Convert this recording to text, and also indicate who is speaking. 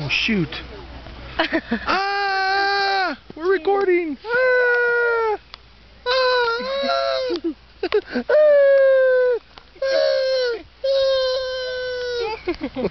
Speaker 1: Oh shoot. ah! We're recording. Ah! Ah! Ah! Ah! ah! ah!